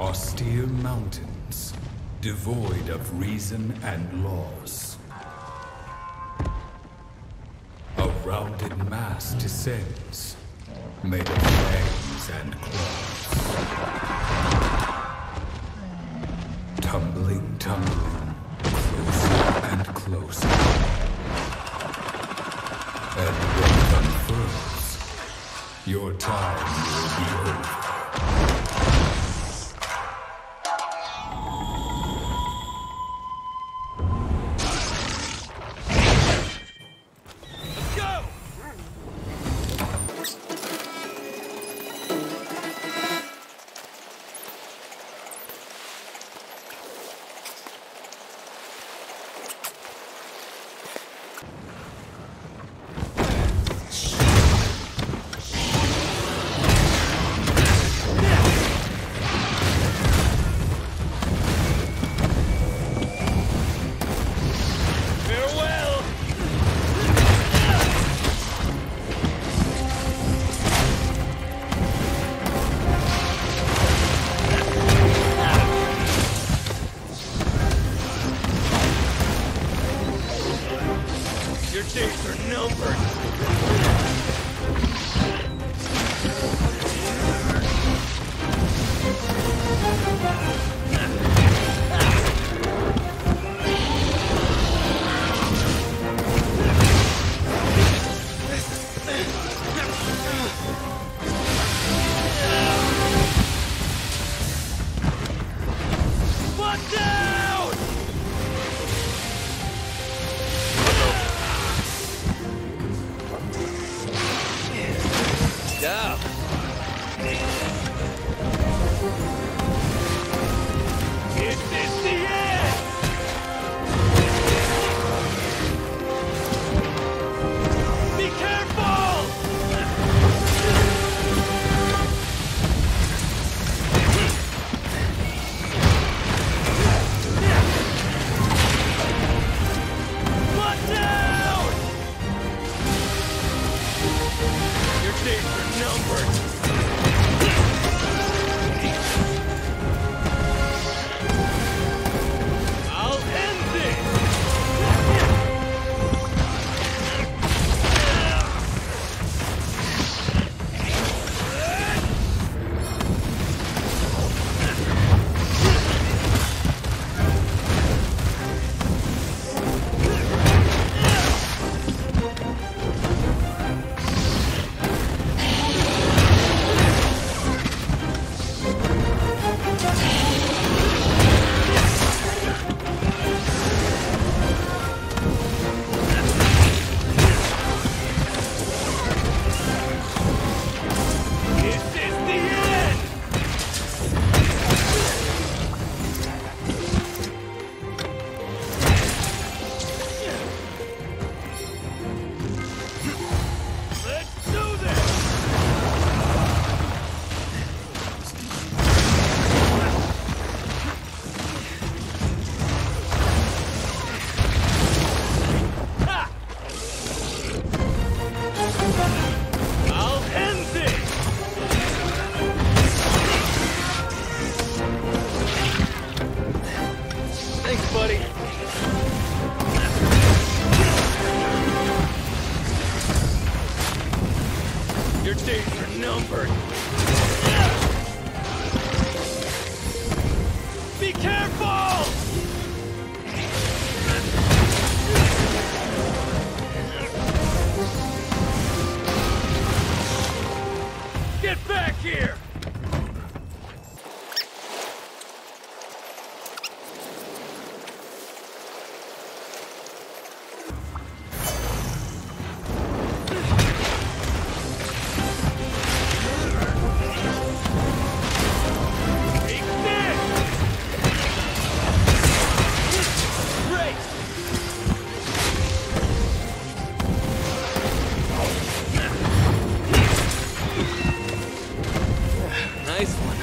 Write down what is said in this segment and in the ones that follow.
Austere mountains, devoid of reason and laws. A rounded mass descends, made of fangs and claws. Tumbling, tumbling, closer and closer. And when it unfurls, your time will be over. Days are numbered. Your are. Be careful! Get back here! Nice one.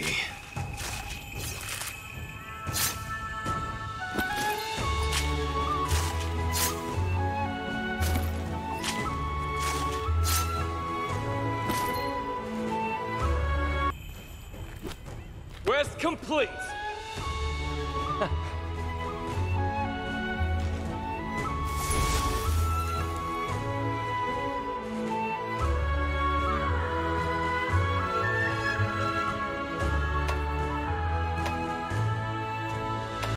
Me. Quest complete!